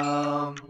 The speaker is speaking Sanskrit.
Um.